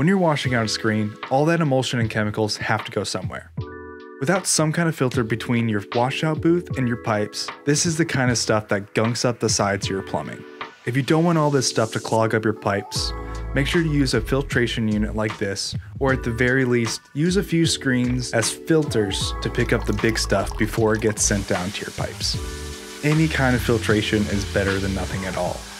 When you're washing out a screen, all that emulsion and chemicals have to go somewhere. Without some kind of filter between your washout booth and your pipes, this is the kind of stuff that gunks up the sides of your plumbing. If you don't want all this stuff to clog up your pipes, make sure to use a filtration unit like this, or at the very least, use a few screens as filters to pick up the big stuff before it gets sent down to your pipes. Any kind of filtration is better than nothing at all.